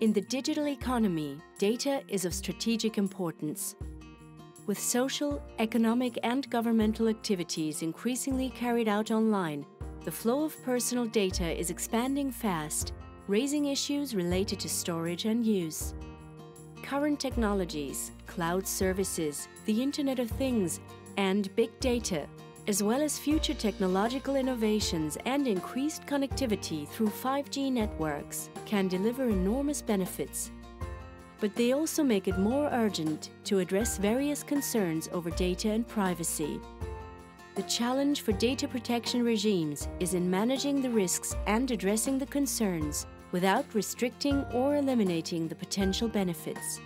In the digital economy, data is of strategic importance. With social, economic, and governmental activities increasingly carried out online, the flow of personal data is expanding fast, raising issues related to storage and use. Current technologies, cloud services, the Internet of Things, and big data as well as future technological innovations and increased connectivity through 5G networks, can deliver enormous benefits. But they also make it more urgent to address various concerns over data and privacy. The challenge for data protection regimes is in managing the risks and addressing the concerns without restricting or eliminating the potential benefits.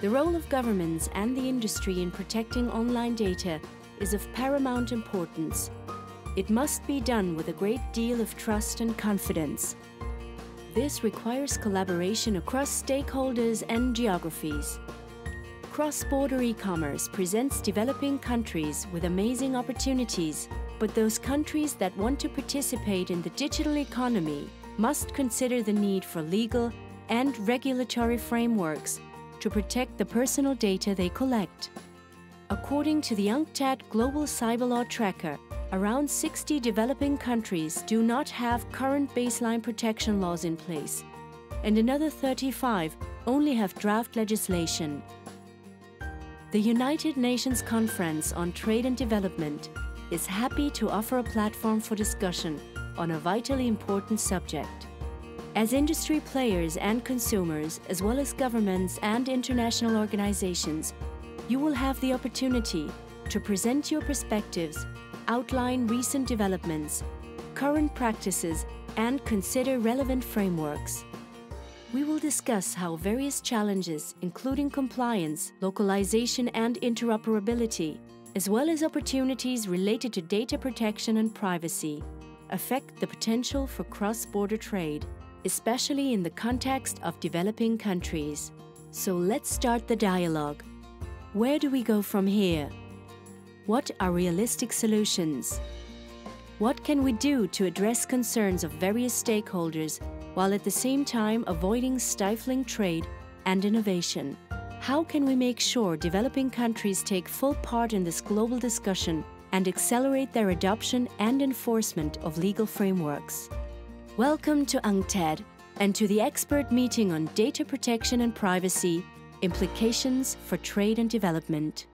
The role of governments and the industry in protecting online data is of paramount importance. It must be done with a great deal of trust and confidence. This requires collaboration across stakeholders and geographies. Cross-border e-commerce presents developing countries with amazing opportunities, but those countries that want to participate in the digital economy must consider the need for legal and regulatory frameworks to protect the personal data they collect. According to the UNCTAD Global Cyber Law Tracker, around 60 developing countries do not have current baseline protection laws in place, and another 35 only have draft legislation. The United Nations Conference on Trade and Development is happy to offer a platform for discussion on a vitally important subject. As industry players and consumers, as well as governments and international organizations, you will have the opportunity to present your perspectives, outline recent developments, current practices, and consider relevant frameworks. We will discuss how various challenges, including compliance, localization, and interoperability, as well as opportunities related to data protection and privacy, affect the potential for cross-border trade, especially in the context of developing countries. So let's start the dialogue. Where do we go from here? What are realistic solutions? What can we do to address concerns of various stakeholders while at the same time avoiding stifling trade and innovation? How can we make sure developing countries take full part in this global discussion and accelerate their adoption and enforcement of legal frameworks? Welcome to UNCTAD and to the expert meeting on data protection and privacy Implications for Trade and Development.